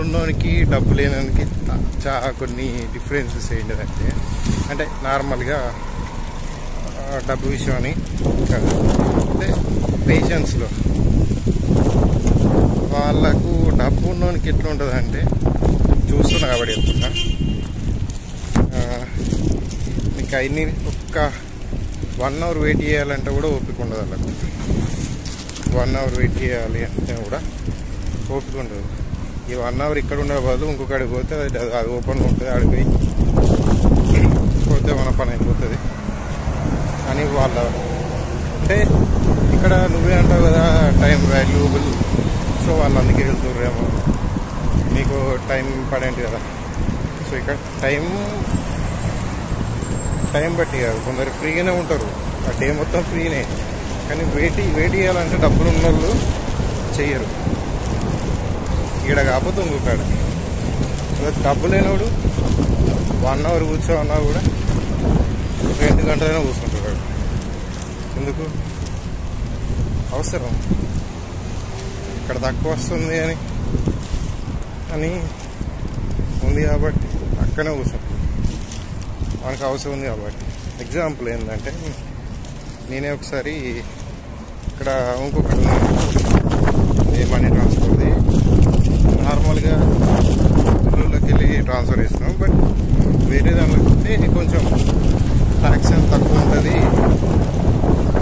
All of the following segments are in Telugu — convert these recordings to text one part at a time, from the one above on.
ఉన్నోనికి డబ్బు లేనికి చాలా కొన్ని డిఫరెన్సెస్ ఏంటంటే అంటే నార్మల్గా డబ్బు విషయం అని కాదు. అంటే పేషెన్స్లో. వాళ్ళకు డబ్బు ఉన్నోనికి ఎట్లా ఉంటుంది అంటే చూస్తున్నా కాబట్టి చెప్తున్నా. ఆ, నీకు అన్ని ఒక్క వన్ అవర్ వెయిట్ చేయాలంటే కూడా ఓపిక ఉండదు వాళ్ళకు. వన్ అవర్ వెయిట్ చేయాలి అంటే కూడా ఓపిక ఉండదు. ఈ వన్ అవర్ ఇక్కడ ఉండే బదులు ఇంకొకడికి పోతే అది అది ఓపెన్ ఉంటుంది అడిగి పోతే మన పని అయిపోతుంది. అని వాళ్ళ అంటే ఇక్కడ నువ్వే అంటావు కదా టైం వాల్యూబుల్ సో వాళ్ళు అందుకే వెళ్తుర్రేమో. మీకు టైం ఇంపార్టెంట్ కదా. సో ఇక్కడ టైం టైం బట్టి కాదు కొందరు ఫ్రీగానే ఉంటారు. ఆ డే మొత్తం ఫ్రీనే. కానీ వెయిట్ వెయిట్ చేయాలంటే డబ్బులు ఉన్న వాళ్ళు చెయ్యరు. ఇక్కడ కాకపోతే ఇంకొకడ డబ్బు లేనోడు వన్ అవర్ కూర్చోమన్నా కూడా రెండు గంటలైనా కూర్చుంటాడు. ఎందుకు? అవసరం. ఇక్కడ తక్కువ వస్తుంది అని అని ఉంది కాబట్టి అక్కనే కూర్చుంటాడు. మనకు అవసరం ఉంది కాబట్టి. ఎగ్జాంపుల్ ఏంటంటే నేనే ఒకసారి ఇక్కడ ఇంకొకటి ఏ మనీ ట్రాన్స్ఫర్ది నార్మల్గా ఊళ్ళోకి వెళ్ళి ట్రాన్స్ఫర్ చేస్తున్నాం బట్ వేరే దానిలో అయితే కొంచెం ట్యాక్స్ తక్కువ ఉంటుంది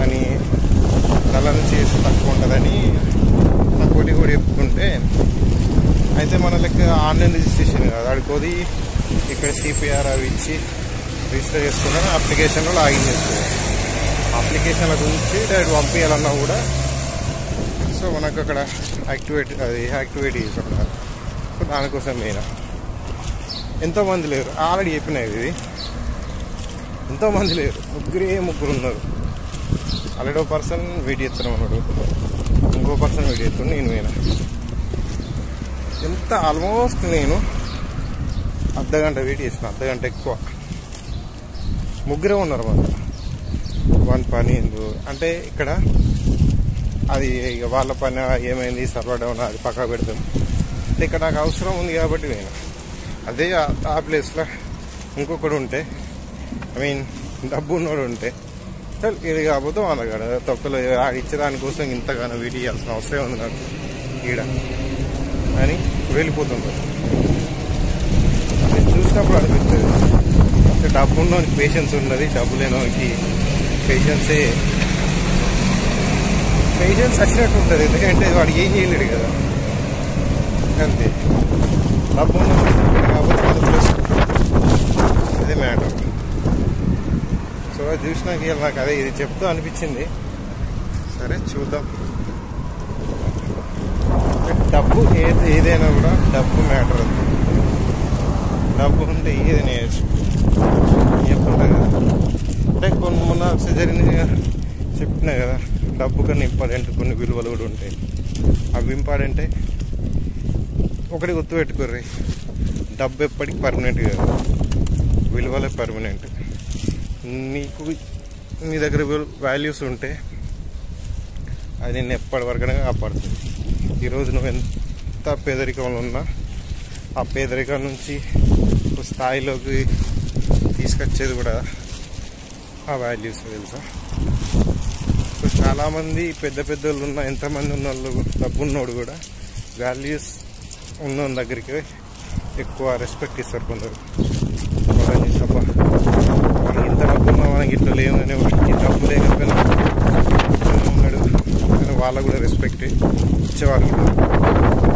అని నెల నుంచి చేస్తే తక్కువ ఉంటుందని నాకు ఒకటి కూడా చెప్పుకుంటే అయితే మన లెక్క ఆన్లైన్ రిజిస్ట్రేషన్ కాదు. అడుకోది ఇక్కడ సిపిఆర్ అవి ఇచ్చి రిజిస్టర్ చేసుకున్నాను అప్లికేషన్లో లాగిన్ చేసుకోవాలి అప్లికేషన్ల గురించి డైరెక్ట్ పంపించాలన్నా కూడా సో మనకు అక్కడ యాక్టివేట్ అది యాక్టివేట్ చేసుకున్నారు సో దానికోసం నేను ఎంతోమంది లేరు. ఆల్రెడీ చెప్పినది ఇది. ఎంతోమంది లేరు. ముగ్గురే ముగ్గురు ఉన్నారు. ఆల్రెడీ ఒక పర్సన్ వెయిట్ చేస్తున్నాం అన్నాడు. ఇంకో పర్సన్ వెయిట్ చేస్తున్నాడు నేను పోయినా. ఎంత ఆల్మోస్ట్ నేను అర్ధ గంట వెయిట్ చేసిన అర్ధ గంట ఎక్కువ. ముగ్గురే ఉన్నారు మన వన్ పని అంటే ఇక్కడ అది ఇక వాళ్ళ పని ఏమైంది సర్వర్ డౌన్ అది పక్క పెడతాం. అంటే ఇక్కడ నాకు అవసరం ఉంది కాబట్టి నేను అదే ఆ- ప్లేస్లో ఇంకొకడు ఉంటే ఐ మీన్ డబ్బు ఉన్నోడు ఉంటే ఇది కాకపోతే వాళ్ళ కాడ తొక్కలు ఇచ్చే దానికోసం ఇంతగానో వెయిట్ చేయాల్సిన అవసరం ఉంది నాకు. ఈడ. అని వెళ్ళిపోతుంటారు నేను చూసినప్పుడు అనిపిస్తుంది. అంటే డబ్బు ఉన్నోనికి పేషెన్స్ ఉన్నది డబ్బు లేనోనికి పేషెన్సే పేషెన్స్ వచ్చినట్టు ఉంటుంది. ఎందుకంటే వాడు ఏం చేయలేడు కదా. అంతే. డబ్బు కాబట్టి అది అదే మ్యాటర్ సో అది చూసినాక నాకు అదే ఇది చెప్తూ అనిపించింది. సరే చూద్దాం. డబ్బు ఏది ఏదైనా కూడా డబ్బు మ్యాటర్ అది. డబ్బు ఉంటే ఏది నేర్చు చెప్తుంటా కదా. అంటే కొన్ని మొన్న జరిగింది చెప్పినా కదా డబ్బు కన్నా ఇంపార్టెంట్ కొన్ని విలువలు కూడా ఉంటాయి. అవి ఇంపార్టెంటే ఒకటి గుర్తు పెట్టుకోర్రీ డబ్బు ఎప్పటికి పర్మనెంట్ కాదు. విలువలే పర్మనెంట్ నీకు నీ దగ్గర వాల్యూస్ ఉంటే అది నేను ఎప్పటి వరకనే కాపాడుతుంది ఈరోజు నువ్వు ఎంత పేదరికంలో ఉన్నా ఆ పేదరికం నుంచి ఒక స్థాయిలోకి తీసుకొచ్చేది కూడా ఆ వాల్యూస్ తెలుసా? సో చాలామంది పెద్ద పెద్ద వాళ్ళు ఉన్న ఎంతమంది ఉన్న వాళ్ళు డబ్బు ఉన్నోడు కూడా వాల్యూస్ ఉన్న దగ్గరికి ఎక్కువ రెస్పెక్ట్ ఇస్తారు కొందరు. వాళ్ళని అబ్బా మనకి ఇంత డబ్బు ఉన్నా మనకి ఇట్లా లేదని వాడికి డబ్బు లేకపోయినా ఇట్లా ఉన్నాడు అని వాళ్ళకు కూడా రెస్పెక్ట్ ఇచ్చేవాళ్ళు. కూడా